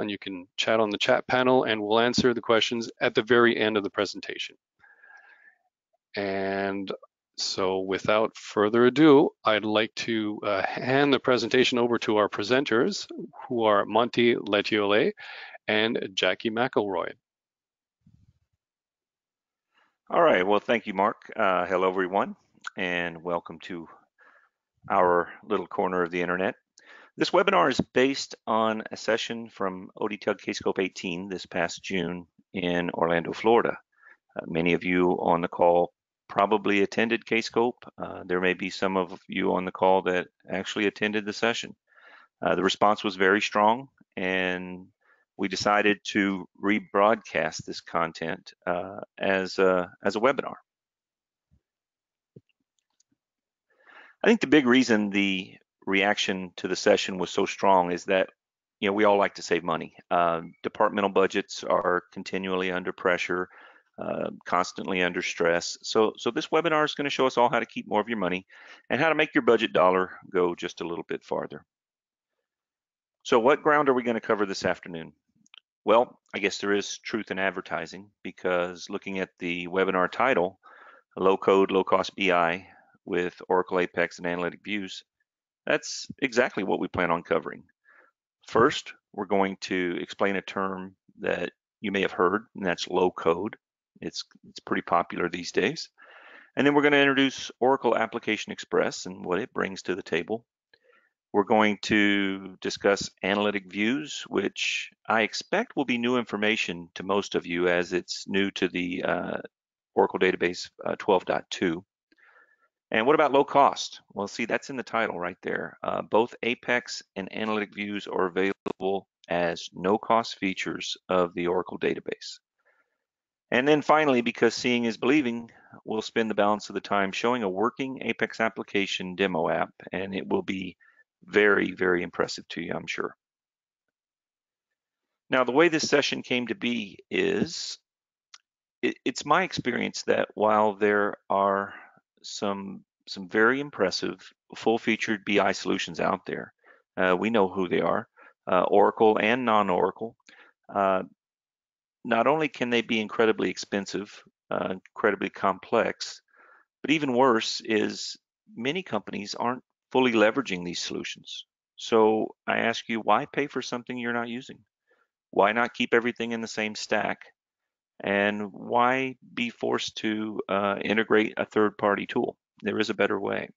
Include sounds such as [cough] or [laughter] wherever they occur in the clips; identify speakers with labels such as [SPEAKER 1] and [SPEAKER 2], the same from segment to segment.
[SPEAKER 1] and you can chat on the chat panel and we'll answer the questions at the very end of the presentation. And so without further ado, I'd like to uh, hand the presentation over to our presenters, who are Monty Latiolais and Jackie McElroy.
[SPEAKER 2] All right, well, thank you, Mark. Uh, hello, everyone, and welcome to our little corner of the internet. This webinar is based on a session from ODTUG Kscope 18 this past June in Orlando, Florida. Uh, many of you on the call probably attended Kscope. Uh, there may be some of you on the call that actually attended the session. Uh, the response was very strong, and we decided to rebroadcast this content uh, as, a, as a webinar. I think the big reason the reaction to the session was so strong is that you know we all like to save money. Uh, departmental budgets are continually under pressure uh, constantly under stress. So, so this webinar is going to show us all how to keep more of your money and how to make your budget dollar go just a little bit farther. So what ground are we going to cover this afternoon? Well, I guess there is truth in advertising because looking at the webinar title, low code, low cost BI with Oracle Apex and Analytic Views, that's exactly what we plan on covering. First, we're going to explain a term that you may have heard, and that's low code. It's, it's pretty popular these days. And then we're going to introduce Oracle Application Express and what it brings to the table. We're going to discuss analytic views, which I expect will be new information to most of you as it's new to the uh, Oracle Database uh, 12.2. And what about low cost? Well, see, that's in the title right there. Uh, both Apex and Analytic Views are available as no cost features of the Oracle database. And then finally, because seeing is believing, we'll spend the balance of the time showing a working Apex application demo app, and it will be very, very impressive to you, I'm sure. Now, the way this session came to be is it, it's my experience that while there are some some very impressive full-featured BI solutions out there, uh, we know who they are, uh, Oracle and non-Oracle. Uh, not only can they be incredibly expensive, uh, incredibly complex, but even worse is many companies aren't fully leveraging these solutions. So I ask you, why pay for something you're not using? Why not keep everything in the same stack? And why be forced to uh, integrate a third-party tool? There is a better way.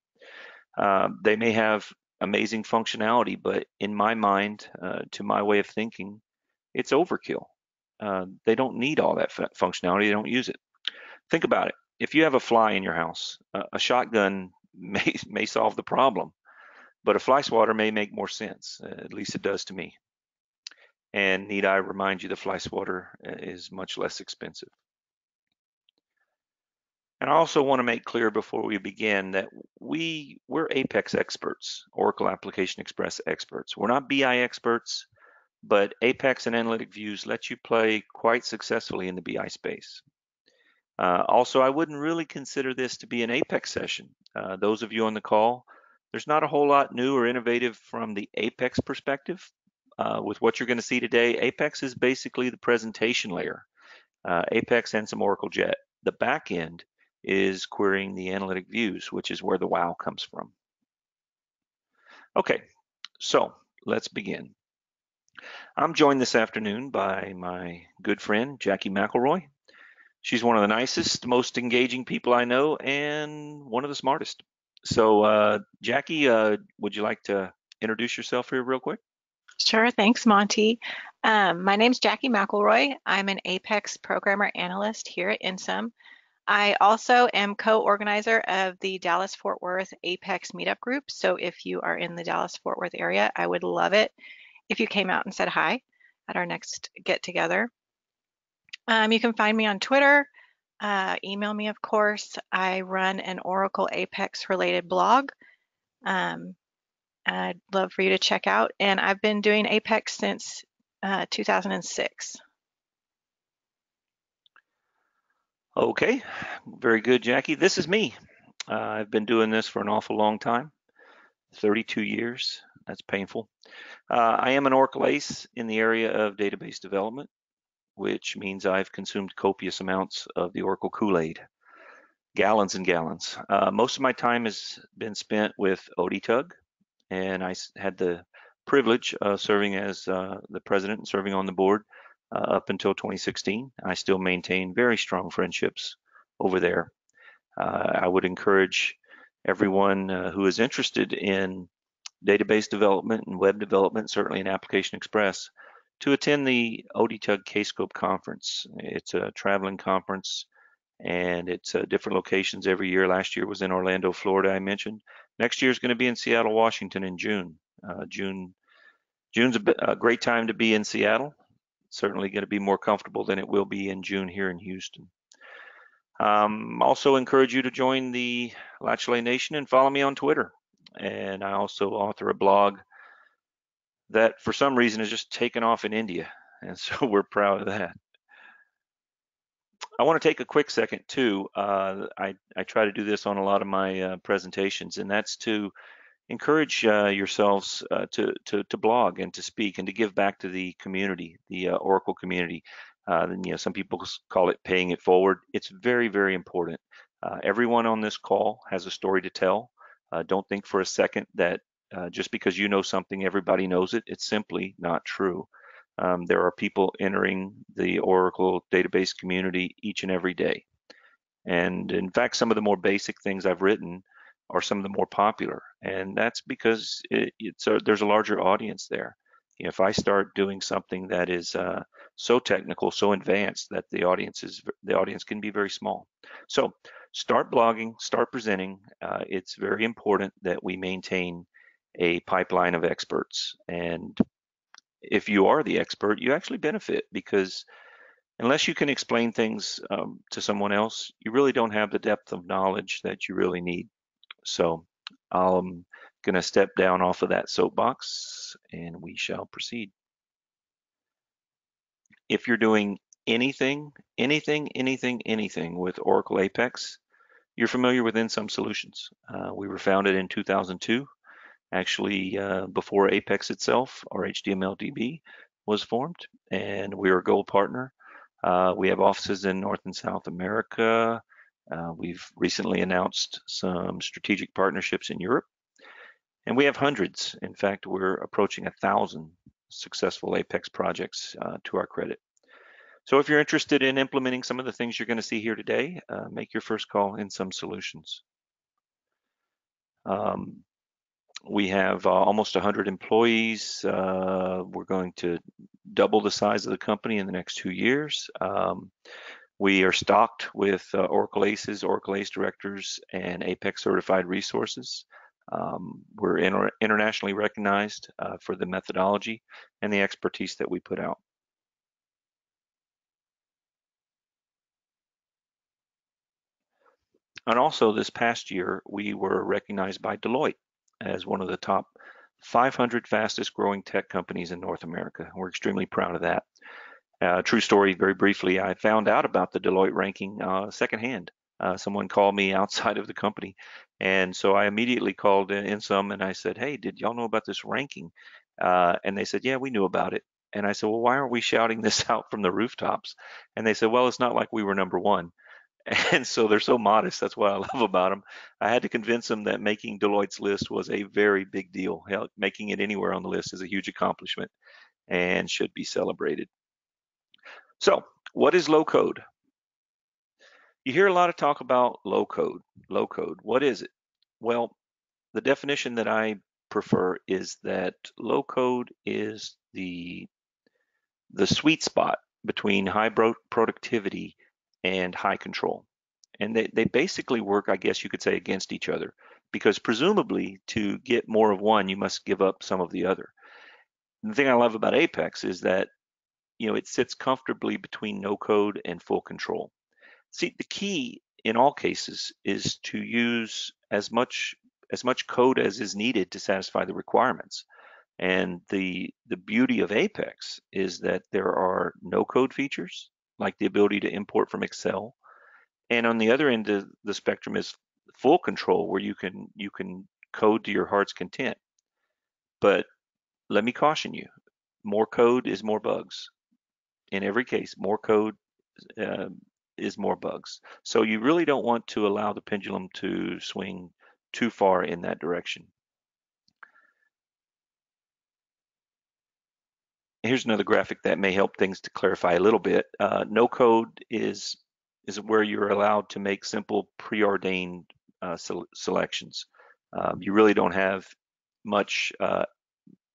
[SPEAKER 2] Uh, they may have amazing functionality, but in my mind, uh, to my way of thinking, it's overkill uh, they don't need all that functionality. They don't use it. Think about it. If you have a fly in your house, a shotgun [laughs] may may solve the problem, but a fly swatter may make more sense. Uh, at least it does to me. And need I remind you, the fly swatter uh, is much less expensive. And I also want to make clear before we begin that we we're Apex experts, Oracle Application Express experts. We're not BI experts but Apex and Analytic Views let you play quite successfully in the BI space. Uh, also, I wouldn't really consider this to be an Apex session. Uh, those of you on the call, there's not a whole lot new or innovative from the Apex perspective. Uh, with what you're going to see today, Apex is basically the presentation layer. Uh, Apex and some Oracle Jet. The back end is querying the analytic views, which is where the wow comes from. Okay, so let's begin. I'm joined this afternoon by my good friend, Jackie McElroy. She's one of the nicest, most engaging people I know, and one of the smartest. So, uh, Jackie, uh, would you like to introduce yourself here real quick?
[SPEAKER 3] Sure, thanks, Monty. Um, my is Jackie McElroy. I'm an Apex Programmer Analyst here at Insum. I also am co-organizer of the Dallas-Fort Worth Apex Meetup Group. So if you are in the Dallas-Fort Worth area, I would love it if you came out and said hi at our next get together. Um, you can find me on Twitter, uh, email me, of course. I run an Oracle Apex related blog. Um, I'd love for you to check out. And I've been doing Apex since uh, 2006.
[SPEAKER 2] Okay, very good, Jackie. This is me. Uh, I've been doing this for an awful long time, 32 years That's painful. Uh, I am an Oracle ace in the area of database development, which means I've consumed copious amounts of the Oracle Kool-Aid, gallons and gallons. Uh, most of my time has been spent with ODTUG, and I had the privilege of serving as uh, the president and serving on the board uh, up until 2016. I still maintain very strong friendships over there. Uh, I would encourage everyone uh, who is interested in database development and web development, certainly in Application Express, to attend the ODTUG Kscope conference. It's a traveling conference and it's uh, different locations every year. Last year was in Orlando, Florida, I mentioned. Next year is going to be in Seattle, Washington in June. Uh, June June's a, bit, a, great time to be in Seattle. Certainly going to be more comfortable than it will be in June here in Houston. Um, also encourage you to join the Latiolais Nation and follow me on Twitter. And I also author a blog that for some reason is just taken off in India. And so [laughs] we're proud of that. I want to take a quick second too. Uh, I, I try to do this on a lot of my uh, presentations, and that's to encourage uh, yourselves uh, to, to, to blog and to speak and to give back to the community, the uh, Oracle community. Uh, you know, some people call it paying it forward. It's very, very important. Everyone on this call has a story to tell. Don't think for a second that just because you know something, everybody knows it. It's simply not true. Um, there are people entering the Oracle database community each and every day. And in fact, some of the more basic things I've written are some of the more popular, and that's because it, it's a, there's a larger audience there. If I start doing something that is uh, so technical, so advanced that the audience is the audience can be very small. So start blogging, start presenting. Uh, it's very important that we maintain a pipeline of experts. And if you are the expert, you actually benefit because unless you can explain things um, to someone else, you really don't have the depth of knowledge that you really need. So I'm going to step down off of that soapbox and we shall proceed. If you're doing anything, anything, anything, anything with Oracle Apex, you're familiar with InSum Solutions. Uh, we were founded in 2002. Actually, uh, before Apex itself, our HDML was formed, and we are a gold partner. Uh, we have offices in North and South America, uh, we've recently announced some strategic partnerships in Europe, and we have hundreds. In fact, we're approaching a thousand successful Apex projects uh, to our credit. So if you're interested in implementing some of the things you're going to see here today, uh, make your first call Insum Solutions. Um, we have uh, almost 100 employees. Uh, we're going to double the size of the company in the next two years. Um, we are stocked with uh, Oracle ACEs, Oracle ACE directors, and Apex certified resources. Um, we're inter internationally recognized uh, for the methodology and the expertise that we put out. And also this past year, we were recognized by Deloitte as one of the top 500 fastest growing tech companies in North America. We're extremely proud of that. Uh, true story, very briefly, I found out about the Deloitte ranking uh, secondhand. Uh, someone called me outside of the company. And so I immediately called InSum and I said, hey, did y'all know about this ranking? Uh, and they said, yeah, we knew about it. And I said, well, why aren't we shouting [laughs] this out from the rooftops? And they said, well, it's not like we were number one. [laughs] And so they're so modest. That's what I [laughs] love about them. I had to convince them that making Deloitte's list was a very big deal. Hell, making it anywhere on the list is a huge accomplishment and should be celebrated. So what is low code? You hear a lot of talk about low code. Low code, what is it? Well, the definition that I prefer is that low code is the the sweet spot between high productivity and high control. And they, they basically work, I guess you could say, against each other because presumably to get more of one, you must give up some of the other. the thing I love about Apex is that you know, it sits comfortably between no code and full control. See, the key in all cases is to use as much as much code as is needed to satisfy the requirements. And the the beauty of Apex is that there are no code features like the ability to import from Excel. And on the other end of the spectrum is full control where you can you can code to your heart's content. But let me caution you, more code is more bugs. In every case, more code uh, is more bugs. So you really don't want to allow the pendulum to swing too far in that direction. Here's another graphic that may help things to clarify a little bit. Uh, no code is is where you're allowed to make simple preordained uh, selections. Um, you really don't have much uh,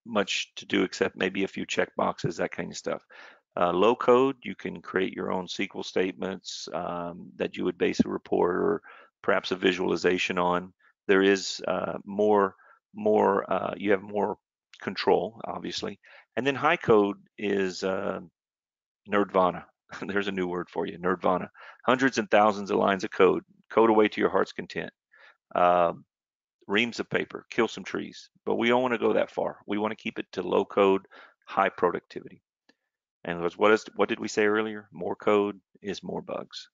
[SPEAKER 2] much to do except maybe a few check boxes, that kind of stuff. Uh, low code, you can create your own SQL statements um, that you would base a report or perhaps a visualization on. There is uh, more, more, uh, you have more control, obviously. And then high code is uh, nerdvana. [laughs] There's a new word for you, nerdvana. Hundreds and thousands of lines of code, code away to your heart's content. Um, reams of paper, kill some trees, but we don't want to go that far. We want to keep it to low code, high productivity. And what is what did we say earlier? More code is more bugs.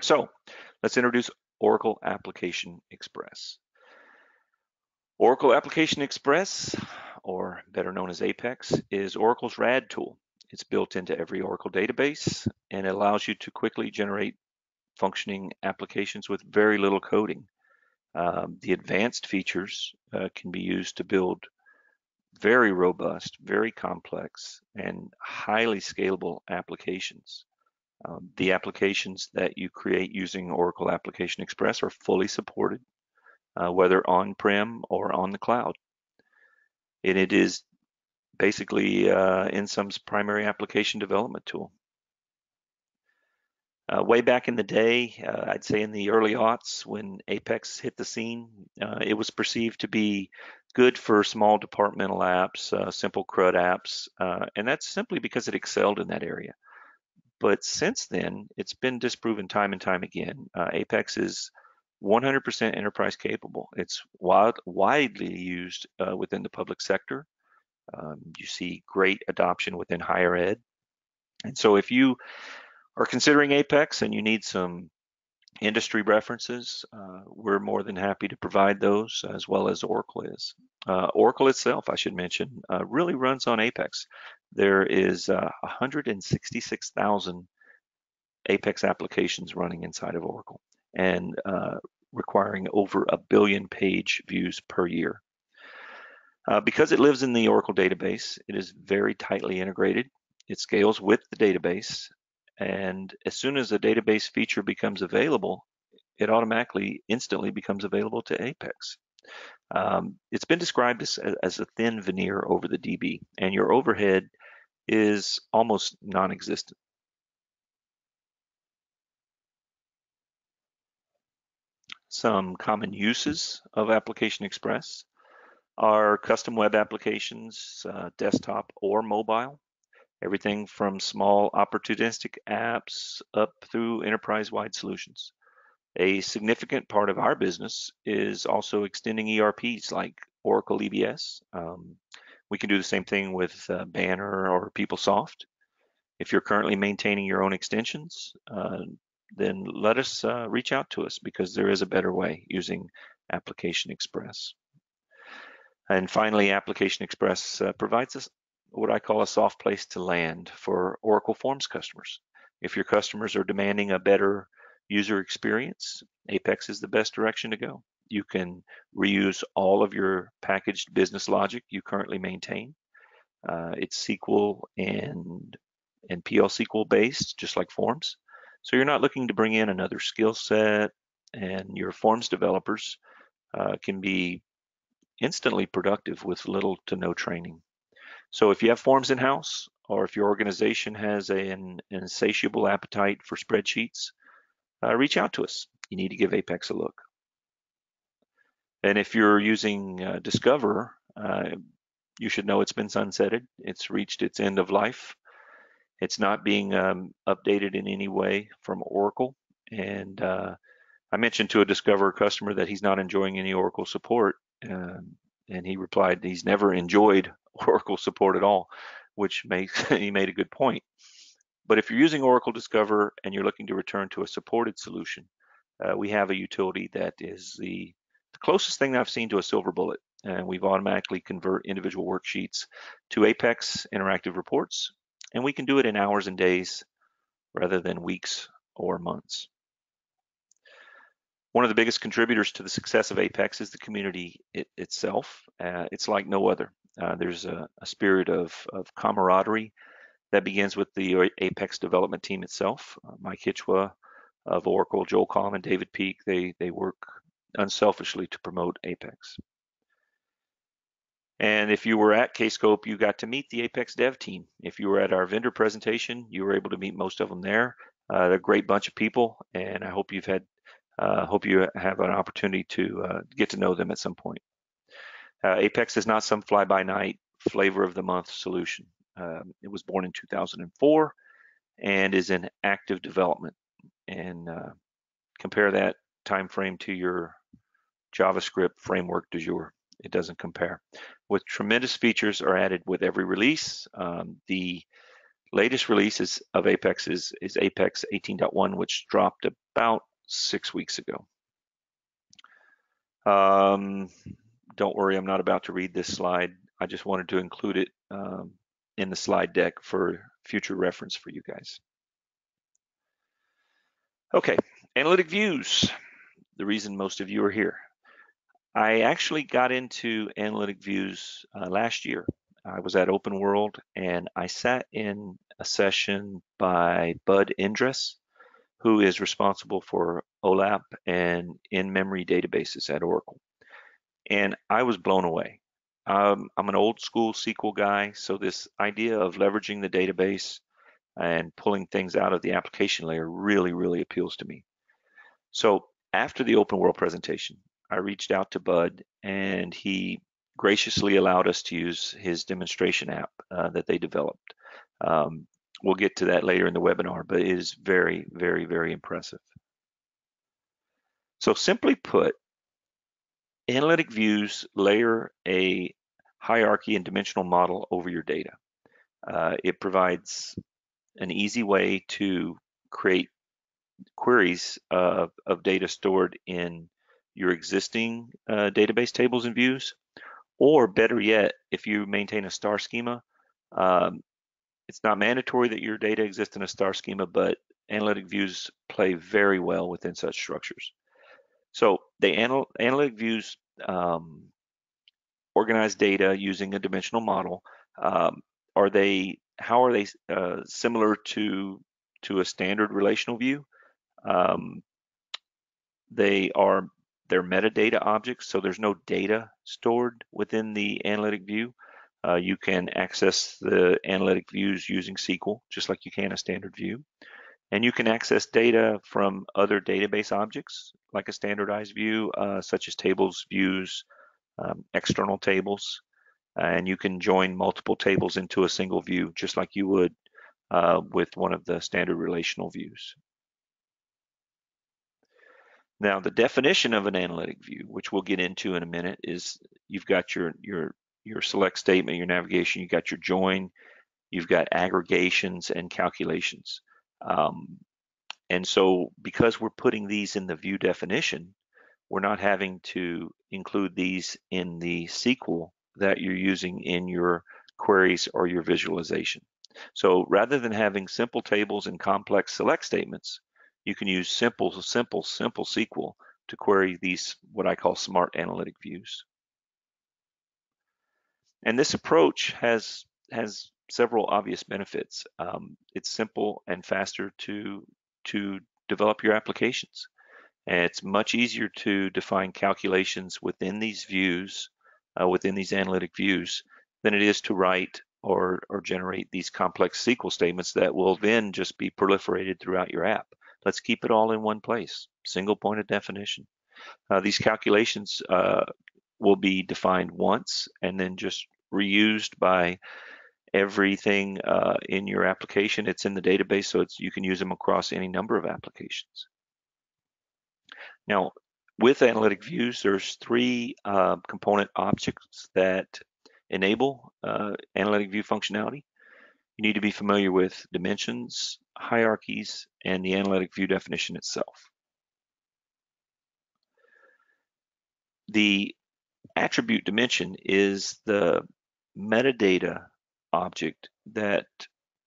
[SPEAKER 2] So let's introduce Oracle Application Express. Oracle Application Express, or better known as Apex, is Oracle's RAD tool. It's built into every Oracle database and it allows you to quickly generate functioning applications with very little coding. Um, the advanced features uh, can be used to build very robust, very complex, and highly scalable applications. Um, the applications that you create using Oracle Application Express are fully supported, uh, whether on-prem or on the cloud. And it is basically uh, InSum's primary application development tool. Uh, way back in the day, uh, I'd say in the early aughts when Apex hit the scene, uh, it was perceived to be good for small departmental apps, uh, simple CRUD apps, uh, and that's simply because it excelled in that area. But since then, it's been disproven time and time again. Uh, Apex is 100% enterprise capable. It's widely used within the public sector. Um, you see great adoption within higher ed. And so if you are considering Apex and you need some industry references, uh, we're more than happy to provide those as well as Oracle is. Uh, Oracle itself, I should mention, uh, really runs on Apex. There is 166,000 uh, Apex applications running inside of Oracle and uh, requiring over a billion page views per year. Uh, because it lives in the Oracle database, it is very tightly integrated. It scales with the database and as soon as a database feature becomes available, it automatically instantly becomes available to Apex. Um, it's been described as, as a thin veneer over the DB, and your overhead is almost non-existent. Some common uses of Application Express are custom web applications, uh, desktop or mobile everything from small opportunistic apps up through enterprise-wide solutions. A significant part of our business is also extending ERPs like Oracle EBS. Um, we can do the same thing with uh, Banner or PeopleSoft. If you're currently maintaining your own extensions, uh, then let us uh, reach out to us because there is a better way using Application Express. And finally, Application Express uh, provides us what I call a soft place to land for Oracle Forms customers. If your customers are demanding a better user experience, Apex is the best direction to go. You can reuse all of your packaged business logic you currently maintain. Uh, it's SQL and and PL SQL based, just like Forms. So you're not looking to bring in another skill set, and your Forms developers uh, can be instantly productive with little to no training. So if you have forms in-house or if your organization has an, insatiable appetite for spreadsheets, uh, reach out to us. You need to give Apex a look. And if you're using uh, Discoverer, uh, you should know it's been sunsetted. It's reached its end of life. It's not being um, updated in any way from Oracle. And uh, I mentioned to a Discoverer customer that he's not enjoying any Oracle support. Um, and he replied he's never enjoyed [laughs] Oracle support at all, which makes [laughs] he made a good point. But if you're using Oracle Discoverer and you're looking to return to a supported solution, uh, we have a utility that is the, the, closest thing I've seen to a silver bullet. and we've automatically convert individual worksheets to Apex interactive reports, and we can do it in hours and days rather than weeks or months. One of the biggest contributors to the success of Apex is the community it, itself. Uh, it's like no other. Uh, there's a, a spirit of, of, camaraderie that begins with the Apex development team itself. Uh, Mike Hichwa of Oracle, Joel Kallman, and David Peake, they, they work unselfishly to promote Apex. And if you were at Kscope, you got to meet the Apex dev team. If you were at our vendor presentation, you were able to meet most of them there. Uh, they're a great bunch of people, and I hope you've had, uh, hope you have an opportunity to uh, get to know them at some point. Uh, Apex is not some fly-by-night flavor of the month solution. Um, it was born in 2004 and is in active development. And uh, compare that time frame to your JavaScript framework du jour. It doesn't compare. With tremendous features are added with every release. Um, the latest release is, of Apex is, is Apex 18.1, which dropped about six weeks ago. Um, don't worry, I'm not about to read this slide. I just wanted to include it um, in the slide deck for future reference for you guys. Okay, analytic views, the reason most of you are here. I actually got into analytic views uh, last year. I was at Open World and I sat in a session by Bud Endress, who is responsible for OLAP and in-memory databases at Oracle. And I was blown away. Um, I'm an old school SQL guy, so this idea of leveraging the database and pulling things out of the application layer really, really appeals to me. So after the open world presentation, I reached out to Bud and he graciously allowed us to use his demonstration app uh, that they developed. Um, we'll get to that later in the webinar, but it is very, very, very impressive. So simply put, analytic views layer a hierarchy and dimensional model over your data. Uh, it provides an easy way to create queries of data stored in your existing uh, database tables and views, or better yet, if you maintain a star schema, um, it's not mandatory that your data exists in a star schema, but analytic views play very well within such structures. So the anal analytic views um, organize data using a dimensional model. Um, are they how are they uh, similar to to a standard relational view? Um, they are they're metadata objects, so there's no data stored within the analytic view. Uh, you can access the analytic views using SQL, just like you can a standard view. And you can access data from other database objects, like a standardized view, uh, such as tables, views, um, external tables, and you can join multiple tables into a single view, just like you would uh, with one of the standard relational views. Now, the definition of an analytic view, which we'll get into in a minute, is you've got your your your select statement, your navigation, you've got your join, you've got aggregations and calculations. Um, and so because we're putting these in the view definition, we're not having to include these in the SQL that you're using in your queries or your visualization. So rather than having simple tables and complex select statements, you can use simple, simple, simple SQL to query these, what I call smart analytic views. And this approach has, has several obvious benefits. Um, it's simple and faster to, to develop your applications. And it's much easier to define calculations within these views, uh, within these analytic views, than it is to write or, or generate these complex SQL statements that will then just be proliferated throughout your app. Let's keep it all in one place, single point of definition. Uh, these calculations uh, will be defined once and then just reused by everything uh, in your application. It's in the database, so you can use them across any number of applications. Now, with analytic views, there's three uh, component objects that enable uh, analytic view functionality. You need to be familiar with dimensions, hierarchies, and the analytic view definition itself. The attribute dimension is the metadata object that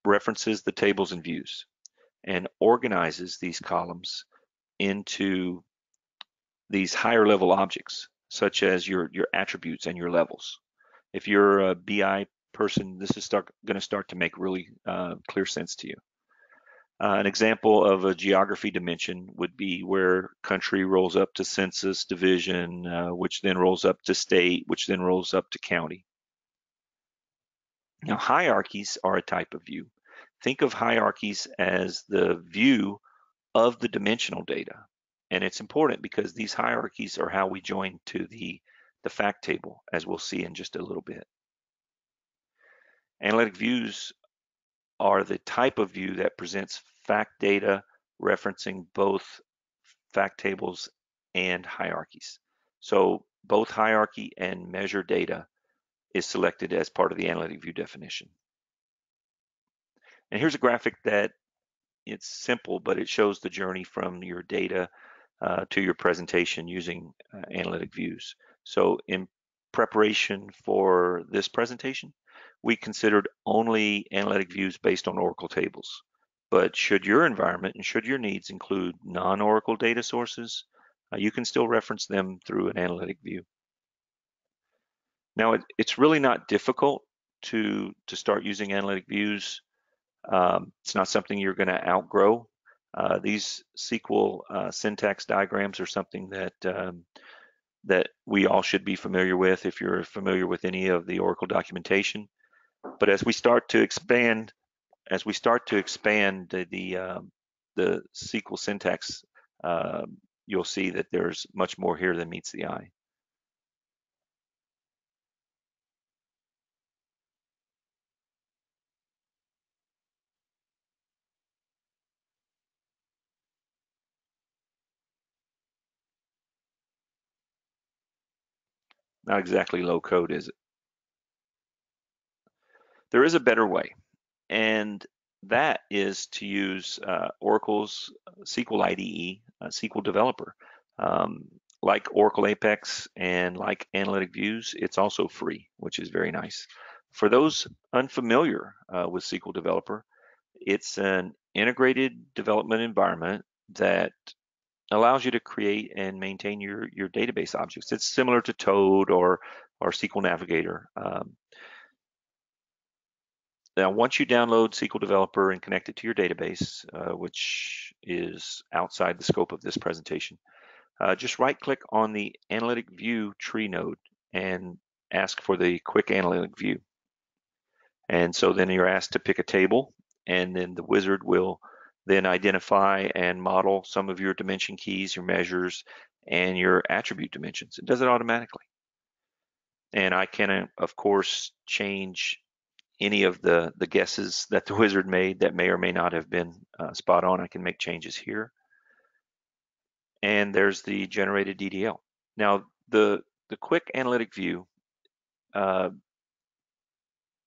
[SPEAKER 2] references the tables and views and organizes these columns into these higher level objects, such as your, your attributes and your levels. If you're a BI person, this is start, going to start to make really uh, clear sense to you. Uh, an example of a geography dimension would be where country rolls up to census division, uh, which then rolls up to state, which then rolls up to county. Now, hierarchies are a type of view. Think of hierarchies as the view of the dimensional data. And it's important because these hierarchies are how we join to the, the fact table, as we'll see in just a little bit. Analytic views are the type of view that presents fact data referencing both fact tables and hierarchies. So both hierarchy and measure data is selected as part of the analytic view definition. And here's a graphic that it's simple, but it shows the journey from your data uh, to your presentation using uh, analytic views. So in preparation for this presentation, we considered only analytic views based on Oracle tables. But should your environment and should your needs include non-Oracle data sources, uh, you can still reference them through an analytic view. Now, it, it's really not difficult to, to start using analytic views. Um, it's not something you're going to outgrow. Uh, these SQL uh, syntax diagrams are something that um, that we all should be familiar with if you're familiar with any of the Oracle documentation. But as we start to expand, as we start to expand the the, um, the SQL syntax, uh, you'll see that there's much more here than meets the eye. Not exactly low code, is it? There is a better way, and that is to use uh, Oracle's SQL IDE, uh, SQL Developer. Um, like Oracle Apex and like Analytic Views, it's also free, which is very nice. For those unfamiliar uh, with SQL Developer, it's an integrated development environment that allows you to create and maintain your, your database objects. It's similar to Toad or, or SQL Navigator. Um, now, once you download SQL Developer and connect it to your database, uh, which is outside the scope of this presentation, uh, just right click on the Analytic View tree node and ask for the Quick Analytic View. And so then you're asked to pick a table and then the wizard will then identify and model some of your dimension keys, your measures, and your attribute dimensions. It does it automatically. And I can, of course, change any of the, the guesses that the [laughs] wizard made that may or may not have been uh, spot on. I can make changes here. And there's the generated DDL. Now, the, the quick analytic view, uh,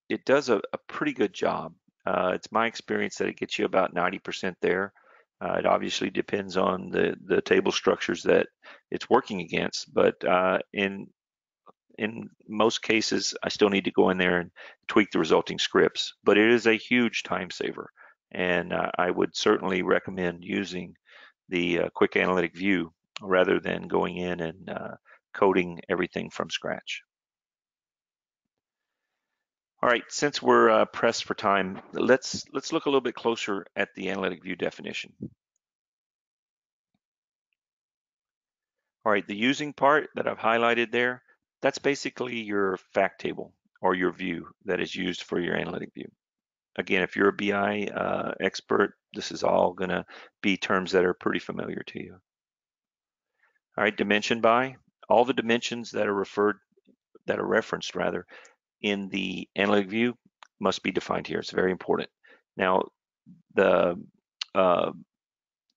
[SPEAKER 2] it does a, a pretty good job uh, it's my experience that it gets you about 90% there. Uh, it obviously depends on the, the table structures that it's working against, but uh, in in most cases, I still need to go in there and tweak the resulting scripts. But it is a huge time saver, and uh, I would certainly recommend using the uh, quick analytic view rather than going in and uh, coding everything from scratch. All right, since we're uh, pressed for time, let's let's look a little bit closer at the analytic view definition. All right, the using part that I've highlighted there, that's basically your fact table or your view that is used for your analytic view. Again, if you're a BI uh, expert, this is all gonna be terms that are pretty familiar to you. All right, dimension by, all the dimensions that are referred, that are referenced rather, in the analytic view must be defined here. It's very important. Now, the uh,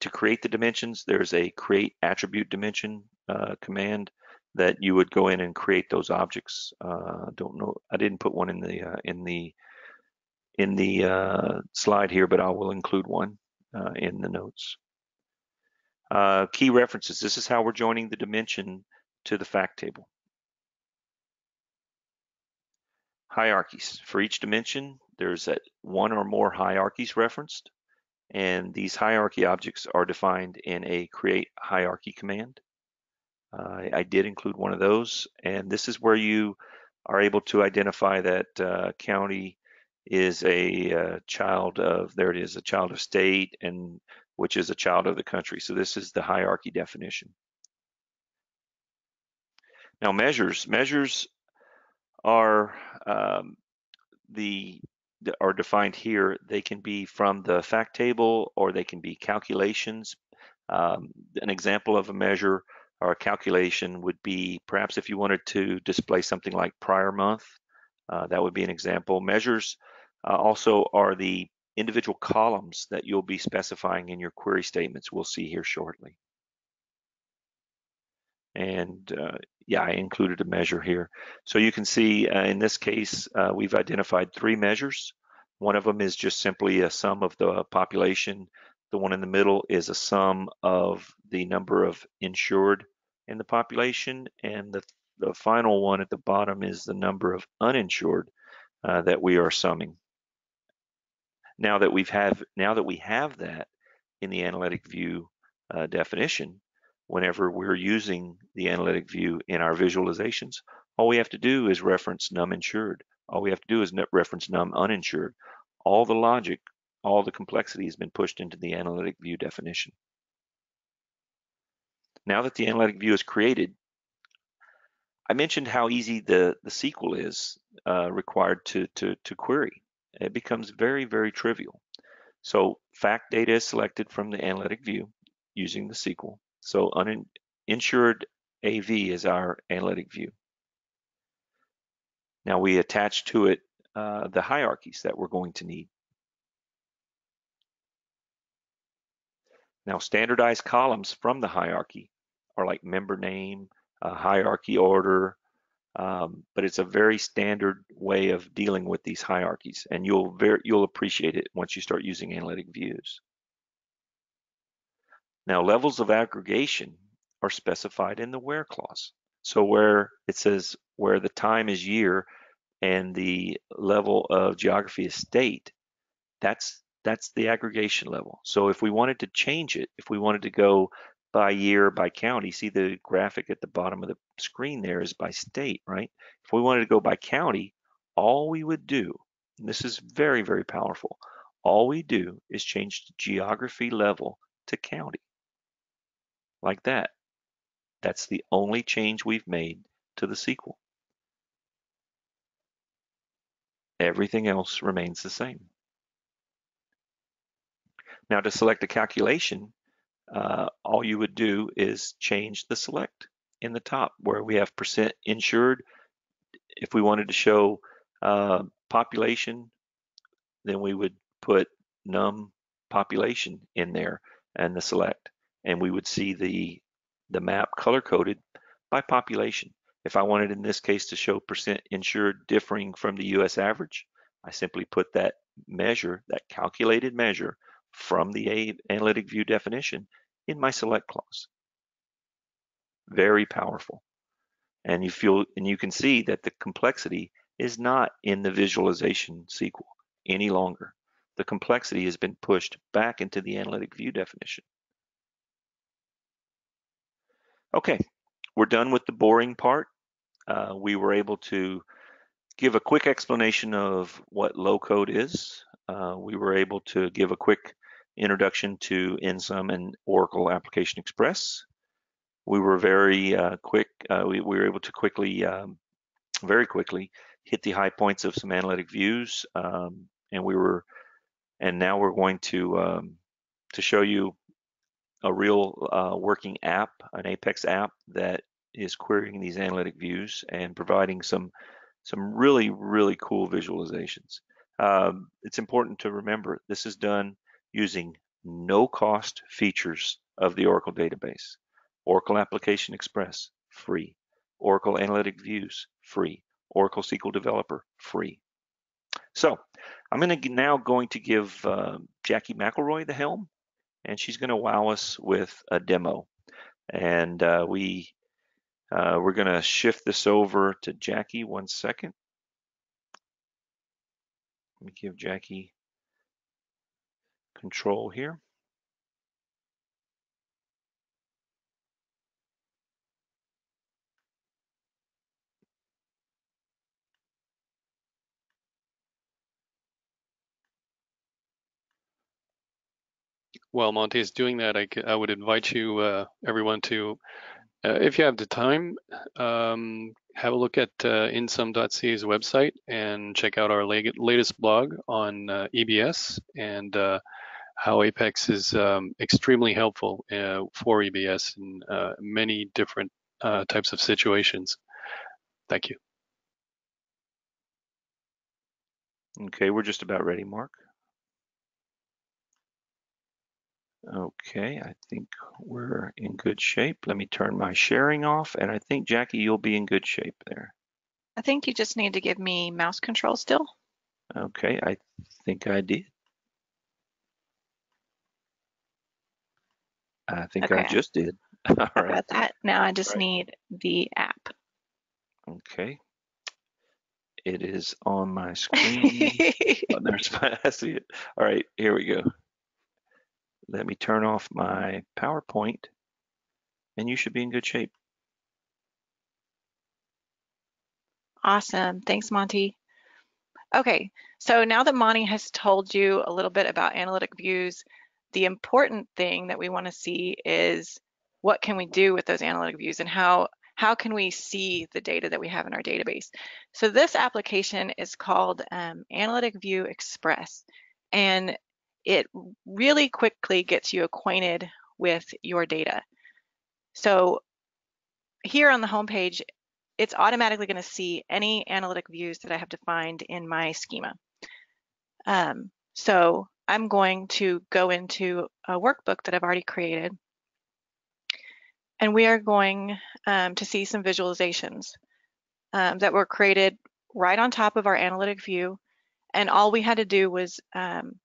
[SPEAKER 2] to create the dimensions, there's a create attribute dimension uh, command that you would go in and create those objects. Uh, don't know, I didn't put one in the uh, in the in the uh, slide here, but I will include one uh, in the notes. key references. This is how we're joining the dimension to the fact table. Hierarchies. For each dimension, there's a, one or more hierarchies referenced, and these hierarchy objects are defined in a create hierarchy command. Uh, I did include one of those, and this is where you are able to identify that uh, county is a uh, child of, there it is, a child of state, and which is a child of the country. So this is the hierarchy definition. Now measures, measures are um, the are defined here. They can be from the fact table or they can be calculations. Um, an example of a measure a calculation would be perhaps if you wanted to display something like prior month, uh, that would be an example. Measures uh, also are the individual columns that you'll be specifying in your query statements we'll see here shortly. And uh, yeah, I included a measure here. So you can see uh, in this case, uh, we've identified three measures. One of them is just simply a sum of the population. The one in the middle is a sum of the number of insured in the population. And the, the final one at the bottom is the number of uninsured uh, that we are summing. Now that we've have now that we have that in the analytic view uh, definition, whenever we're using the analytic view in our visualizations, all we have to do is reference num insured. All we have to do is reference num uninsured. All the logic, all the complexity has been pushed into the analytic view definition. Now that the analytic view is created, I mentioned how easy the, the SQL is uh, required to, to, to query. It becomes very, very trivial. So fact data is selected from the analytic view using the SQL. So uninsured AV is our analytic view. Now we attach to it uh, the hierarchies that we're going to need. Now standardized columns from the hierarchy are like member name, uh, hierarchy order, um, but it's a very standard way of dealing with these hierarchies, and you'll very, you'll appreciate it once you start using analytic views. Now, levels of aggregation are specified in the where clause. So where it says where the time is year and the level of geography is state, that's that's the aggregation level. So if we wanted to change it, if we wanted to go by year, by county, see the graphic at the bottom of the screen there is by state, right? If we wanted to go by county, all we would do, and this is very, very powerful, all we do is change the geography level to county like that. That's the only change we've made to the SQL. Everything else remains the same. Now to select a calculation, uh, all you would do is change the select in the top where we have percent insured. If we wanted to show uh, population, then we would put num population in there and the select and we would see the, the map color coded by population. If I wanted in this case to show percent insured differing from the US average, I simply put that measure, that calculated measure from the analytic view definition in my select clause. Very powerful. And you feel and you can see that the complexity is not in the visualization SQL any longer. The complexity has been pushed back into the analytic view definition. Okay, we're done with the boring part. Uh, we were able to give a quick explanation of what low code is. Uh, we were able to give a quick introduction to InSum and Oracle Application Express. We were very uh, quick, uh, we, we, were able to quickly, um, very quickly, hit the high points of some analytic views. Um, and we were, and now we're going to, um, to show you a real uh, working app, an Apex app that is querying these analytic views and providing some some really really cool visualizations. Um, it's important to remember this is done using no cost features of the Oracle database. Oracle Application Express, free. Oracle Analytic Views, free. Oracle SQL Developer, free. So I'm going to now going to give uh, Jackie McElroy the helm and she's going to wow us with a demo. And uh, we uh, we're going to shift this over to Jackie one second. Let me give Jackie control here.
[SPEAKER 1] While Monty is doing that, I, I would invite you, uh, everyone, to, uh, if you have the time, um, have a look at uh, insum.ca's website and check out our latest blog on uh, EBS and uh, how Apex is um, extremely helpful uh, for EBS in uh, many different uh, types of situations. Thank you.
[SPEAKER 2] Okay, we're just about ready, Mark. Okay, I think we're in good shape. Let me turn my sharing off, and I think, Jackie, you'll be in good shape there.
[SPEAKER 3] I think you just need to give me mouse control still.
[SPEAKER 2] Okay, I think I did. I think I just did. [laughs] All right.
[SPEAKER 3] about that? Now I just
[SPEAKER 2] Right.
[SPEAKER 3] need the app.
[SPEAKER 2] Okay. It is on my screen. [laughs] oh, there's my, [laughs] I see it. All right, here we go. Let me turn off my PowerPoint, and you should be in good shape.
[SPEAKER 3] Awesome. Thanks, Monty. Okay, so now that Monty has told you a little bit about analytic views, the important thing that we want to see is what can we do with those analytic views and how how can we see the data that we have in our database. So this application is called um, Analytic View Express, and it really quickly gets you acquainted with your data. So here on the homepage, it's automatically going to see any analytic views that I have defined in my schema. Um, so I'm going to go into a workbook that I've already created. And we are going um, to see some visualizations um, that were created right on top of our analytic view. And all we had to do was um,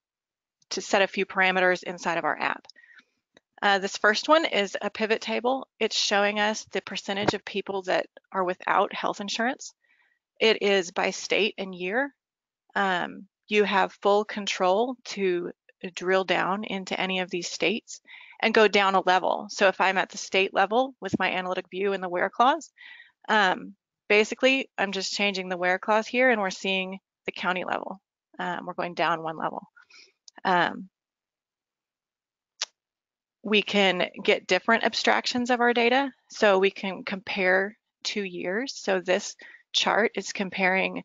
[SPEAKER 3] to set a few parameters inside of our app. Uh, this first one is a pivot table. It's showing us the percentage of people that are without health insurance. It is by state and year. Um, you have full control to drill down into any of these states and go down a level. So if I'm at the state level with my analytic view in the where clause, um, basically I'm just changing the where clause here and we're seeing the county level. Um, we're going down one level. Um, we can get different abstractions of our data. So we can compare two years. So this chart is comparing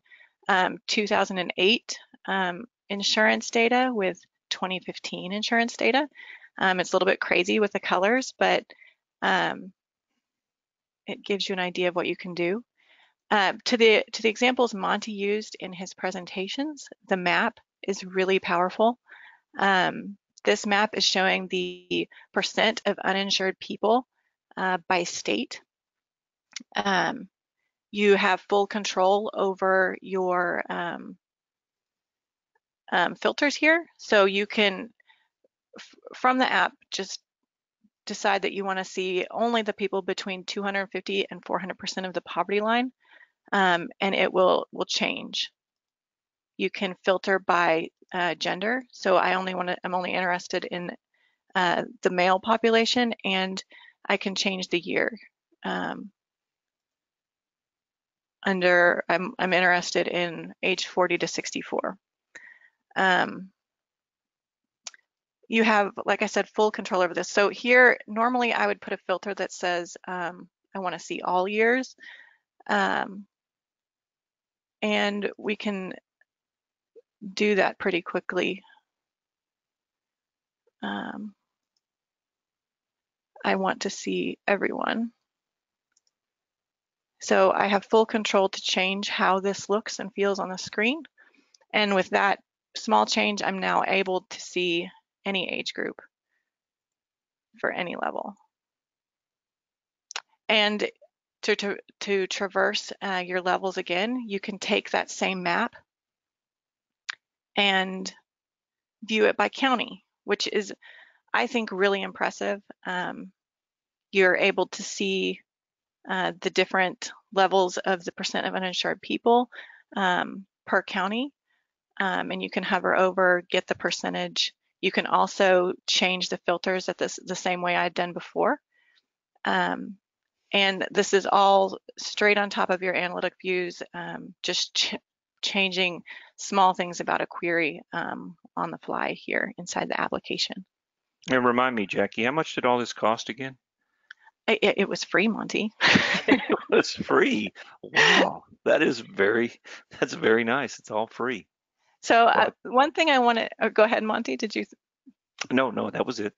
[SPEAKER 3] um, 2008 um, insurance data with 2015 insurance data. Um, it's a little bit crazy with the colors, but um, it gives you an idea of what you can do. Uh, to the to the examples Monty used in his presentations, the map is really powerful. Um, this map is showing the percent of uninsured people uh, by state. Um, you have full control over your um, filters here. So you can, from the app, just decide that you want to see only the people between 250 and 400% of the poverty line, um, and it will, will change. You can filter by uh, gender. So I only want to, I'm only interested in uh, the male population and I can change the year. Um, under, I'm, I'm interested in age 40 to 64. Um, you have, like I said, full control over this. So here, normally I would put a filter that says, um, I want to see all years. Um, and we can do that pretty quickly. Um, I want to see everyone. So I have full control to change how this looks and feels on the screen. And with that small change, I'm now able to see any age group for any level. And to, to, to traverse uh, your levels again, you can take that same map and view it by county, which is, I think, really impressive. Um, you're able to see uh, the different levels of the percent of uninsured people um, per county. Um, and you can hover over, get the percentage. You can also change the filters at this the same way I'd done before. Um, and this is all straight on top of your analytic views, um, just ch changing small things about a query um, on the fly here inside the application.
[SPEAKER 2] And remind me, Jackie, how much did all this cost again?
[SPEAKER 3] It, it was free, Monty. [laughs] [laughs]
[SPEAKER 2] it was free. Wow, that is very, that's very nice. It's all free.
[SPEAKER 3] So uh, one thing I want to oh, go ahead, Monty. Did you?
[SPEAKER 2] No, no, that was it.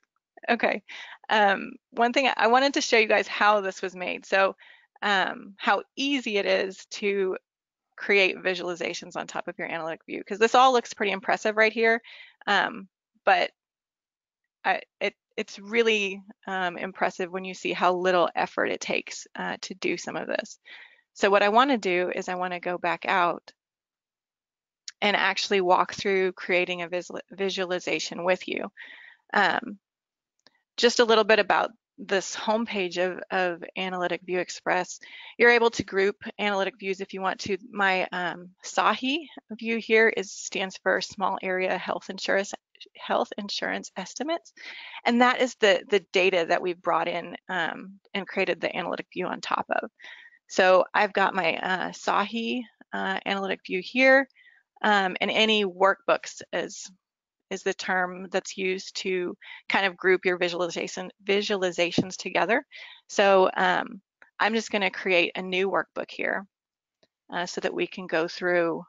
[SPEAKER 3] Okay. Um, one thing I wanted to show you guys how this was made. So um, how easy it is to create visualizations on top of your analytic view because this all looks pretty impressive right here. Um, but I, it, it's really um, impressive when you see how little effort it takes uh, to do some of this. So what I want to do is I want to go back out and actually walk through creating a visual, visualization with you. Um, just a little bit about this homepage of, of Analytic View Express. You're able to group analytic views if you want to. My um, SAHI view here is stands for Small Area Health Insurance Health Insurance Estimates, and that is the the data that we've brought in um, and created the analytic view on top of. So I've got my uh, SAHI uh, analytic view here, um, and any workbooks is is the term that's used to kind of group your visualization visualizations together. So um, I'm just going to create a new workbook here uh, so that we can go through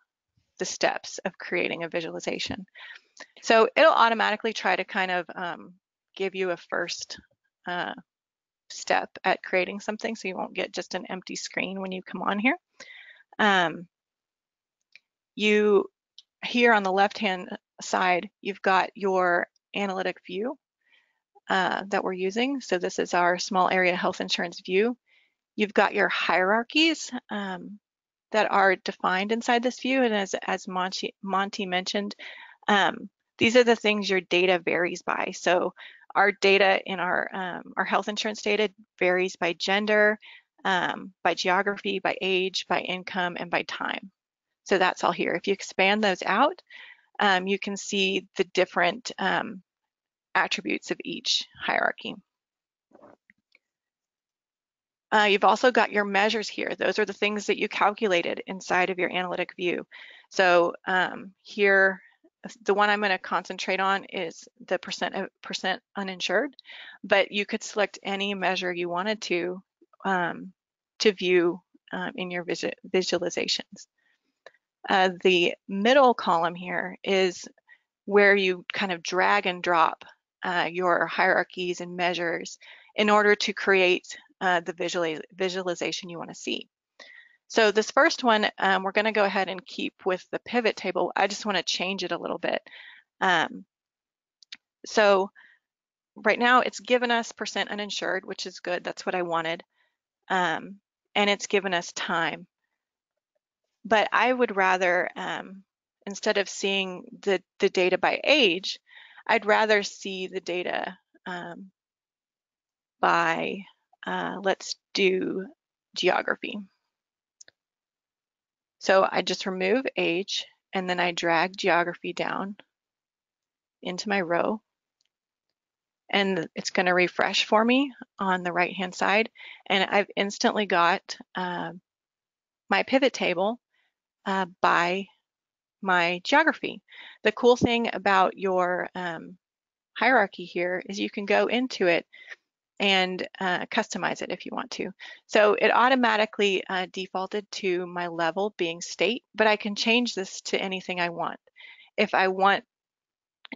[SPEAKER 3] the steps of creating a visualization. So it'll automatically try to kind of um, give you a first uh, step at creating something so you won't get just an empty screen when you come on here. Um, you here on the left hand side, you've got your analytic view uh, that we're using. So this is our small area health insurance view. You've got your hierarchies um, that are defined inside this view. And as, as Monty, Monty mentioned, um, these are the things your data varies by. So our data in our, um, our health insurance data varies by gender, um, by geography, by age, by income, and by time. So that's all here. If you expand those out, um, you can see the different um, attributes of each hierarchy. Uh, you've also got your measures here. Those are the things that you calculated inside of your analytic view. So um, here, the one I'm going to concentrate on is the percent of percent uninsured, but you could select any measure you wanted to um, to view um, in your visual visualizations. Uh, the middle column here is where you kind of drag and drop uh, your hierarchies and measures in order to create uh, the visual visualization you want to see. So this first one, um, we're going to go ahead and keep with the pivot table. I just want to change it a little bit. Um, so right now it's given us percent uninsured, which is good. That's what I wanted. Um, and it's given us time but I would rather, um, instead of seeing the, the data by age, I'd rather see the data um, by, uh, let's do geography. So I just remove age and then I drag geography down into my row and it's going to refresh for me on the right hand side and I've instantly got uh, my pivot table uh, by my geography. The cool thing about your um, hierarchy here is you can go into it and uh, customize it if you want to. So it automatically uh, defaulted to my level being state, but I can change this to anything I want. If I want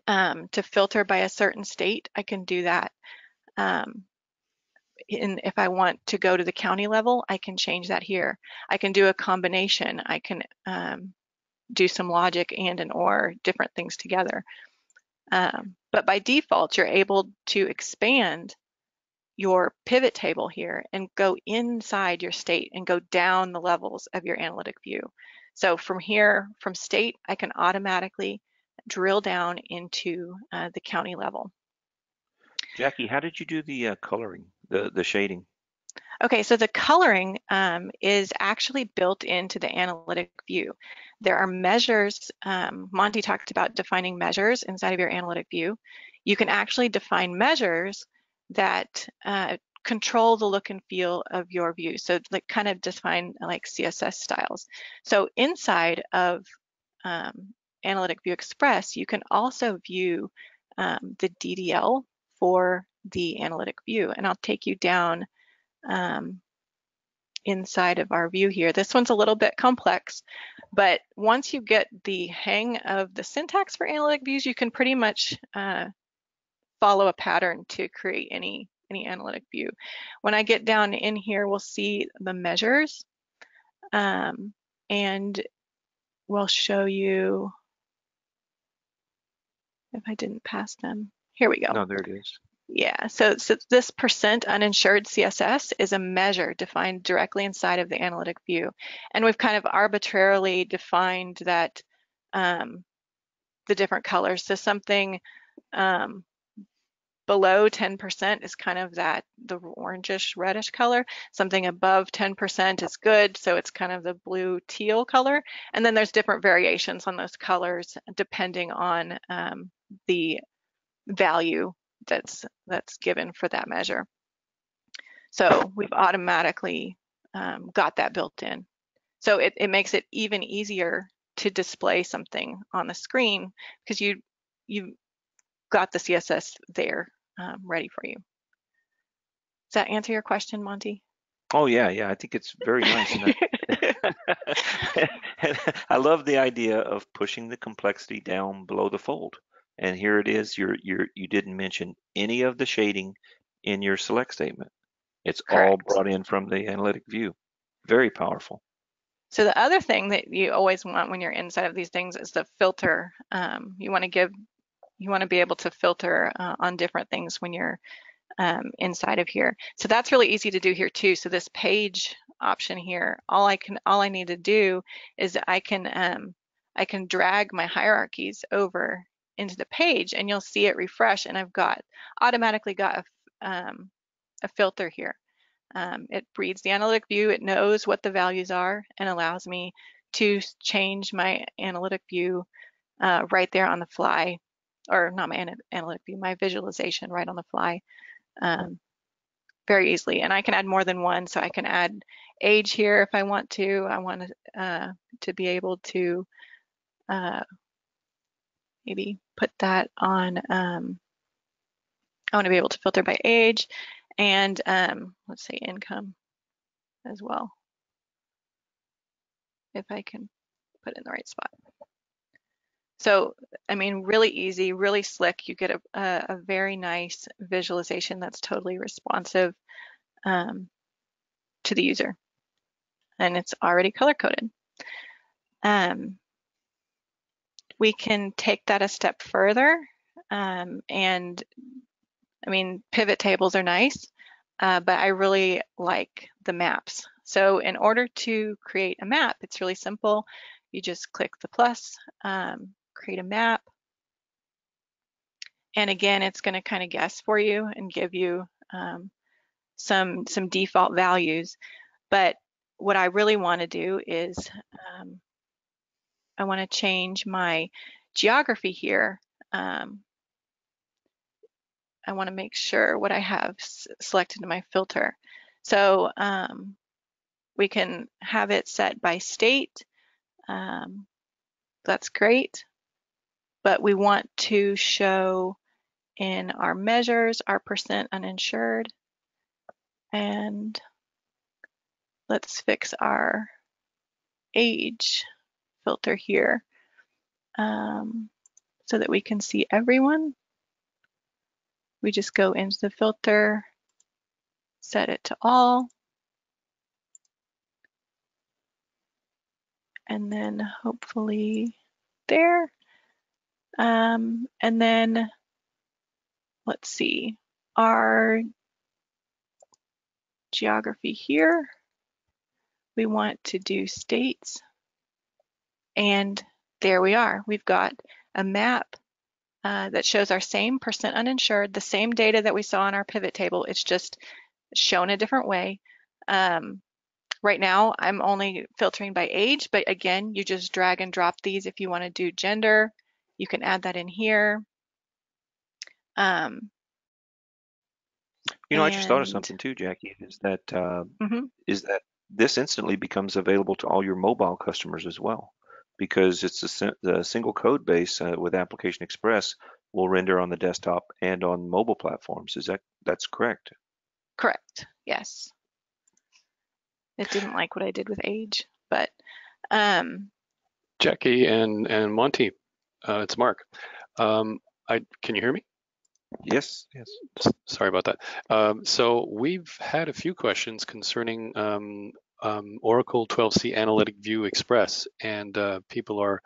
[SPEAKER 3] um, to filter by a certain state, I can do that. Um, and if I want to go to the county level, I can change that here. I can do a combination. I can um, do some logic and and or different things together. Um, but by default, you're able to expand your pivot table here and go inside your state and go down the levels of your analytic view. So from here, from state, I can automatically drill down into uh, the county level.
[SPEAKER 2] Jackie, how did you do the uh, coloring, the, the shading?
[SPEAKER 3] Okay, so the coloring um, is actually built into the analytic view. There are measures, um, Monty talked about defining measures inside of your analytic view. You can actually define measures that uh, control the look and feel of your view. So like kind of define like CSS styles. So inside of um, Analytic View Express, you can also view um, the DDL for the analytic view. And I'll take you down um, inside of our view here. This one's a little bit complex, but once you get the hang of the syntax for analytic views, you can pretty much uh, follow a pattern to create any, any analytic view. When I get down in here, we'll see the measures um, and we'll show you if I didn't pass them. Here we go.
[SPEAKER 2] No, there it is.
[SPEAKER 3] Yeah, so, so this percent uninsured CSS is a measure defined directly inside of the analytic view. And we've kind of arbitrarily defined that um, the different colors. So something um, below 10% is kind of that the orangish reddish color. Something above 10% is good, so it's kind of the blue teal color. And then there's different variations on those colors depending on um, the value that's that's given for that measure. So we've automatically um, got that built in. So it, it makes it even easier to display something on the screen because you you got the CSS there um, ready for you. Does that answer your question, Monty?
[SPEAKER 2] Oh yeah, yeah. I think it's very nice. [laughs] [laughs] I love the idea of pushing the complexity down below the fold. And here it is, you're, you're, you didn't mention any of the shading in your select statement. It's Correct. all brought in from the analytic view. Very powerful.
[SPEAKER 3] So the other thing that you always want when you're inside of these things is the filter. Um, you want to give, you want to be able to filter uh, on different things when you're um, inside of here. So that's really easy to do here too. So this page option here, all I can, all I need to do is I can, um, I can drag my hierarchies over into the page and you'll see it refresh and I've got automatically got a, um, a filter here. Um, it reads the analytic view, it knows what the values are and allows me to change my analytic view uh, right there on the fly, or not my analytic view, my visualization right on the fly um, very easily. And I can add more than one, so I can add age here if I want to. I want to, uh, to be able to uh, maybe put that on, um, I want to be able to filter by age and um, let's say income as well. If I can put in the right spot. So, I mean, really easy, really slick. You get a, a, a very nice visualization that's totally responsive um, to the user. And it's already color coded. Um, we can take that a step further. Um, and I mean, pivot tables are nice, uh, but I really like the maps. So in order to create a map, it's really simple. You just click the plus, um, create a map. And again, it's going to kind of guess for you and give you um, some, some default values. But what I really want to do is um, I want to change my geography here. Um, I want to make sure what I have selected in my filter. So um, we can have it set by state. Um, that's great. But we want to show in our measures our percent uninsured. And let's fix our age filter here um, so that we can see everyone. We just go into the filter, set it to all, and then hopefully there. Um, and then let's see, our geography here, we want to do states. And there we are. We've got a map uh, that shows our same percent uninsured, the same data that we saw in our pivot table. It's just shown a different way. Um, right now, I'm only filtering by age, but again, you just drag and drop these if you want to do gender. You can add that in here. Um,
[SPEAKER 2] You know, I just thought of something too, Jackie, is that uh,
[SPEAKER 3] mhm.
[SPEAKER 2] is that this instantly becomes available to all your mobile customers as well, because it's a, si- the single code base uh, with Application Express will render on the desktop and on mobile platforms. Is that that's correct?
[SPEAKER 3] Correct. Yes. It didn't like what I did with age, but um,
[SPEAKER 1] Jackie and and Monty, uh, it's Mark. Um, I can you hear me?
[SPEAKER 2] Yes. Yes.
[SPEAKER 1] Sorry about that. Um, so we've had a few questions concerning um, um, Oracle 12c Analytic View Express, and uh, people are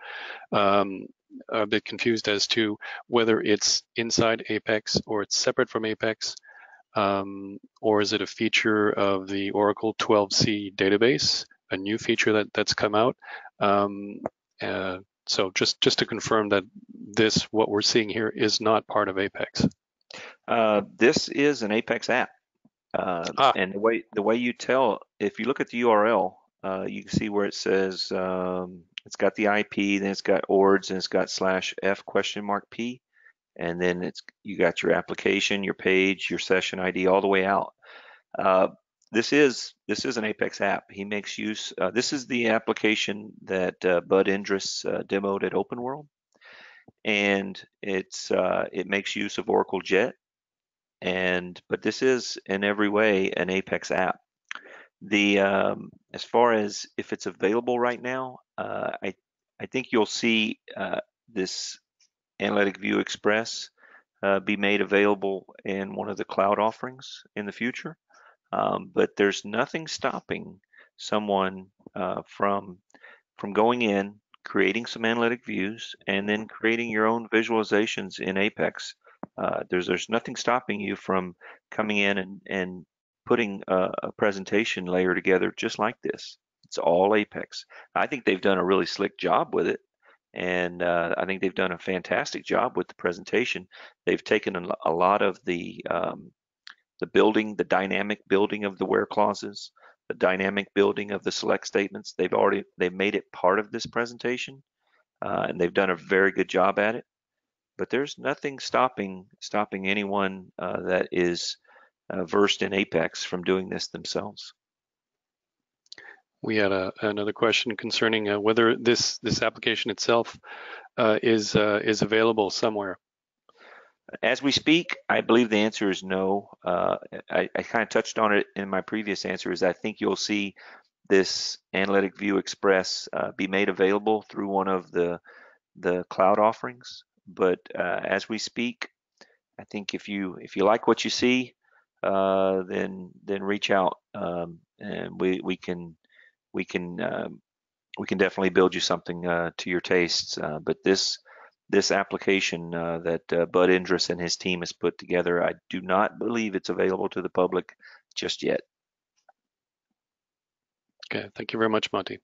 [SPEAKER 1] um, a bit confused as to whether it's inside Apex or it's separate from Apex, um, or is it a feature of the Oracle 12c database, a new feature that that's come out. Um, uh, so just just to confirm that this what we're seeing here is not part of Apex.
[SPEAKER 2] Uh, this is an Apex app, uh,
[SPEAKER 1] Ah.
[SPEAKER 2] and the way the way you tell if you look at the URL, uh, you can see where it says um, it's got the IP, then it's got ords, and it's got slash f question mark p, and then it's you got your application, your page, your session ID, all the way out. Uh, this is this is an Apex app. He makes use. Uh, this is the application that uh, Bud Endress uh, demoed at Open World, and it's uh, it makes use of Oracle Jet and but this is in every way an Apex app. The um, as far as if it's available right now, uh, I I think you'll see uh, this Analytic View Express uh, be made available in one of the cloud offerings in the future. Um, but there's nothing stopping someone uh, from from going in, creating some analytic views, and then creating your own visualizations in Apex uh, there's there's nothing stopping you from coming in and and putting a, a presentation layer together just like this. It's all Apex. I think they've done a really slick job with it, and uh, I think they've done a fantastic job with the presentation. They've taken a, a lot of the um, the building, the dynamic building of the where clauses, the dynamic building of the select statements. They've already they've made it part of this presentation, uh, and they've done a very good job at it but there's nothing stopping stopping anyone uh, that is uh, versed in Apex from doing this themselves.
[SPEAKER 1] We had a, another question concerning uh, whether this this application itself uh, is uh, is available somewhere.
[SPEAKER 2] As we speak, I believe the answer is no. Uh, I, I kind of touched on it in my previous answer. Is I think you'll see this Analytic View Express uh, be made available through one of the the cloud offerings. But uh, as we speak, I think if you if you like what you see, uh, then then reach out um, and we we can we can um, we can definitely build you something uh, to your tastes. Uh, but this this application uh, that uh, Bud Endress and his team has put together, I do not believe it's available to the public just yet.
[SPEAKER 1] Okay, thank you very much, Monty.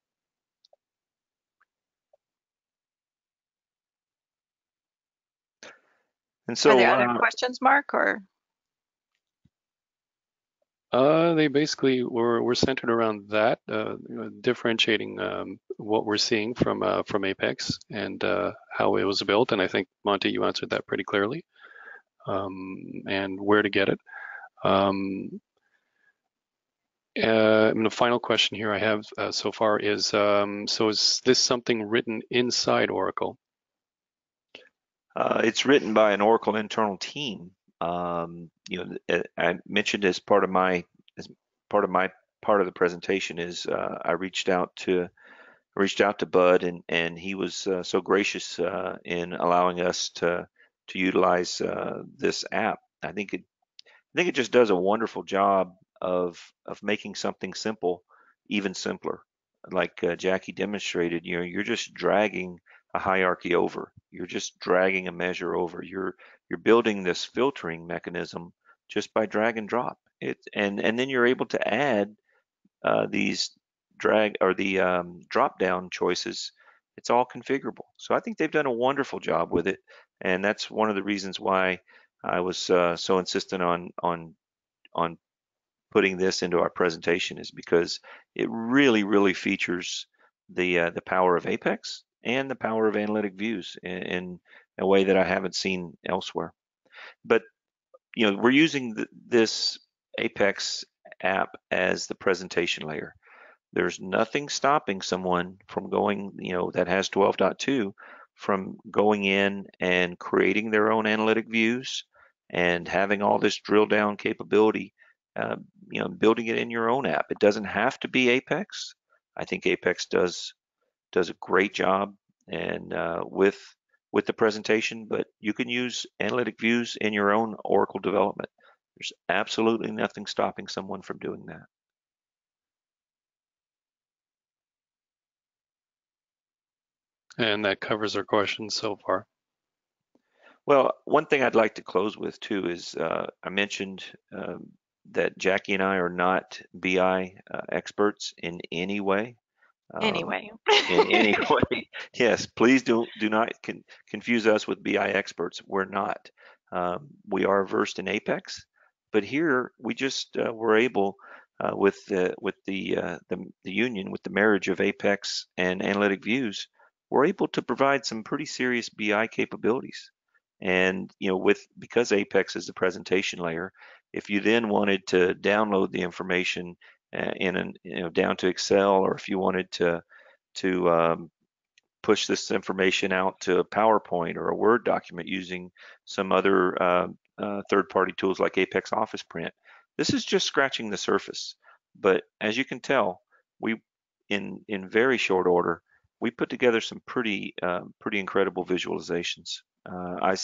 [SPEAKER 2] And so
[SPEAKER 3] are there other
[SPEAKER 2] uh,
[SPEAKER 3] questions, Mark, or
[SPEAKER 1] Uh, they basically were were centered around that, uh, you know, differentiating um, what we're seeing from uh, from Apex and uh, how it was built. And I think Monty, you answered that pretty clearly, um, and where to get it. Um, uh, and the final question here I have uh, so far is: um, so is this something written inside Oracle?
[SPEAKER 2] Uh, it's written by an Oracle internal team. Um, you know, uh, I mentioned as part of my as part of my part of the presentation is uh, I reached out to reached out to Bud and and he was uh, so gracious uh, in allowing us to to utilize uh, this app. I think it I think it just does a wonderful job of of making something simple even simpler. Like uh, Jackie demonstrated, you know, you're just dragging a hierarchy over. You're just dragging a measure over. You're you're building this filtering mechanism just by drag and drop. It and and then you're able to add uh, these drag or the um, drop down choices. It's all configurable. So I think they've done a wonderful job with it, and that's one of the reasons why I was uh, so insistent on on on putting this into our presentation is because it really, really features the uh, the power of Apex and the power of analytic views in, in, a way that I haven't seen elsewhere. But you know, we're using the, this Apex app as the presentation layer. There's nothing stopping someone from going, you know, that has 12.2 from going in and creating their own analytic views and having all this drill down capability, uh, you know, building it in your own app. It doesn't have to be Apex. I think Apex does does a great job and uh, with with the presentation, but you can use analytic views in your own Oracle development. There's absolutely nothing stopping someone from doing that.
[SPEAKER 1] And that covers our questions so far.
[SPEAKER 2] Well, one thing I'd like to close with too is uh, I mentioned um, that Jackie and I are not BI uh, experts in any way.
[SPEAKER 3] Um, anyway.
[SPEAKER 2] in [laughs] [laughs] yes. Please do do not con confuse us with BI experts. We're not. Um, we are versed in Apex, but here we just uh, were able uh, with the with the, uh, the the union with the marriage of Apex and analytic views we're able to provide some pretty serious BI capabilities. And you know, with because Apex is the presentation layer, if you then wanted to download the information uh, in an you know down to Excel, or if you wanted to to um, push this information out to a PowerPoint or a Word document using some other uh, uh, third-party tools like Apex Office Print, this is just scratching the surface. But as you can tell, we in in very short order we put together some pretty uh, pretty incredible visualizations. Uh, I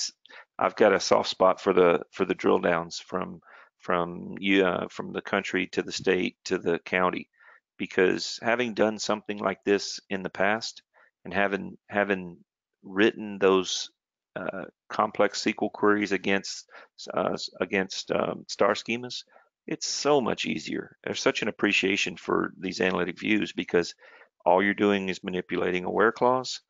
[SPEAKER 2] I've got a soft spot for the for the drill downs from from uh, from the country to the state to the county because having done something like this in the past and having having written those uh, complex SQL queries against uh, against um, star schemas, it's so much easier. There's such an appreciation for these analytic views because all you're doing is manipulating a where clause.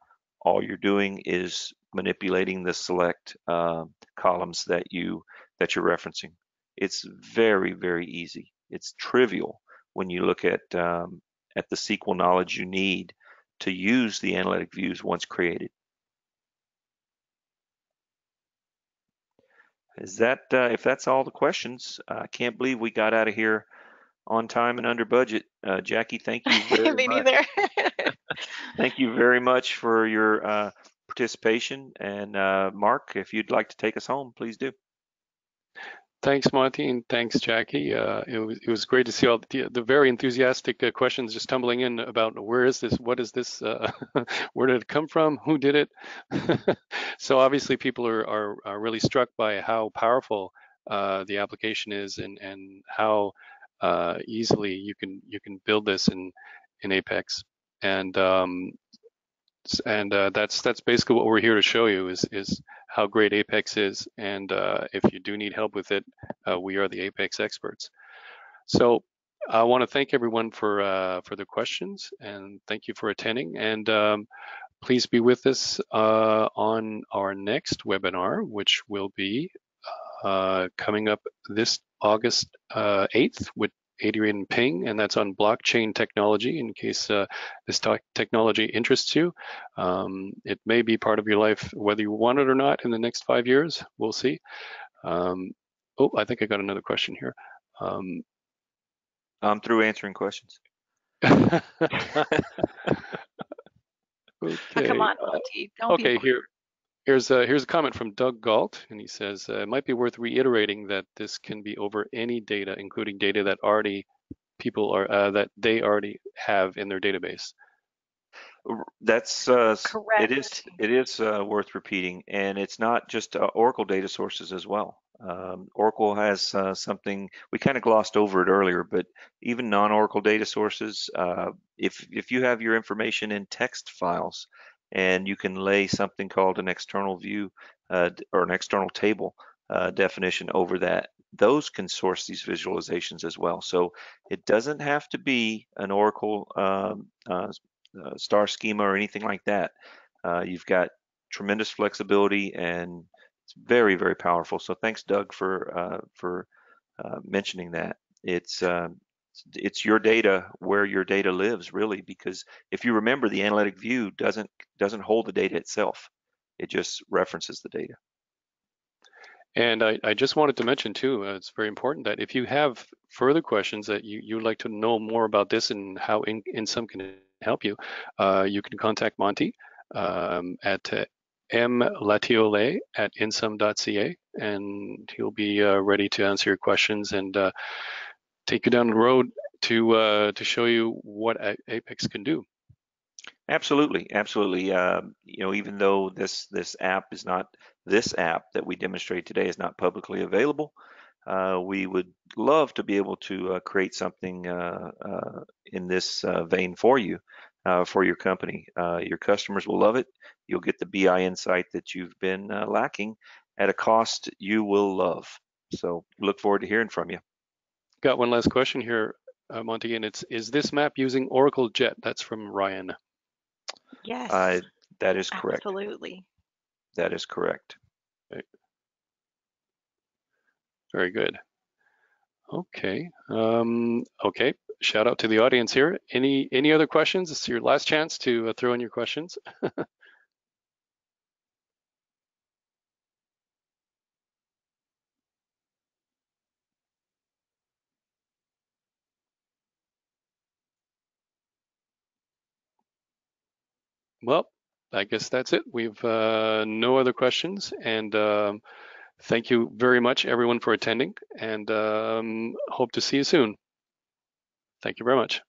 [SPEAKER 2] All you're doing is manipulating the select uh, columns that you that you're referencing. It's very very easy. It's trivial when you look at um, at the SQL knowledge you need to use the analytic views once created. Is that uh, if that's all the questions? I can't believe we got out of here on time and under budget. Uh, Jackie, thank you [laughs] very
[SPEAKER 3] Me
[SPEAKER 2] much.
[SPEAKER 3] neither. [laughs]
[SPEAKER 2] thank you very much for your uh, participation. And uh, Mark, if you'd like to take us home, please do.
[SPEAKER 1] Thanks, Monty, and thanks, Jackie. Uh, it was it was great to see all the, the very enthusiastic uh, questions just tumbling in about where is this, what is this, uh, [laughs] where did it come from, who did it. [laughs] so obviously, people are, are, are really struck by how powerful uh, the application is and and how uh, easily you can you can build this in in Apex, and um, and uh, that's that's basically what we're here to show you is is how great Apex is, and uh, if you do need help with it, uh, we are the Apex experts. So I want to thank everyone for uh, for the questions, and thank you for attending. And um, please be with us uh, on our next webinar, which will be uh, coming up this August uh, 8th with Adrian Png, and that's on blockchain technology in case uh, this technology interests you. Um, it may be part of your life, whether you want it or not, in the next five years. We'll see. Um, oh, I think I got another question here. Um,
[SPEAKER 2] I'm through answering questions.
[SPEAKER 1] okay. [laughs]
[SPEAKER 3] Oh, come on, Monty. Don't
[SPEAKER 1] okay, here. Here's a, here's a comment from Doug Gault, and he says, uh, it might be worth reiterating that this can be over any data, including data that already people are, uh, that they already have in their database.
[SPEAKER 2] That's uh,
[SPEAKER 3] correct.
[SPEAKER 2] It is it is uh, worth repeating, and it's not just uh, Oracle data sources as well. Um, Oracle has uh, something we kind of glossed over it earlier, but even non-Oracle data sources, uh, if if you have your information in text files, and you can lay something called an external view uh, or an external table uh, definition over that. Those can source these visualizations as well. So it doesn't have to be an Oracle um, uh, uh star schema or anything like that. Uh, you've got tremendous flexibility and it's very, very powerful. So thanks, Doug, for uh, for mentioning that. it's uh, it's your data where your data lives really because if you remember the analytic view doesn't doesn't hold the data itself. It just references the data.
[SPEAKER 1] And I, I just wanted to mention too, uh, it's very important that if you have further questions that you, you'd like to know more about this and how in, Insum can help you, uh, you can contact Monty um, at uh, mlatiole at insum.ca and he'll be uh, ready to answer your questions and uh, take you down the road to uh, to show you what Apex can do.
[SPEAKER 2] Absolutely, absolutely. Uh, you know, even though this this app is not this app that we demonstrate today is not publicly available, uh, we would love to be able to uh, create something uh, uh, in this vein for you, for your company. your customers will love it. You'll get the BI insight that you've been lacking at a cost you will love. So look forward to hearing from you.
[SPEAKER 1] Got one last question here, uh, Monty, and it's, is this map using Oracle Jet? That's from Ryan.
[SPEAKER 3] Yes.
[SPEAKER 2] Uh, that is correct.
[SPEAKER 3] Absolutely.
[SPEAKER 2] That is correct.
[SPEAKER 1] Okay. Very good. Okay. Um, okay. Shout out to the audience here. Any any other questions? This is your last chance to uh, throw in your questions. [laughs] Well, I guess that's it. We've uh, no other questions, and um, thank you very much, everyone, for attending, and um, hope to see you soon. Thank you very much.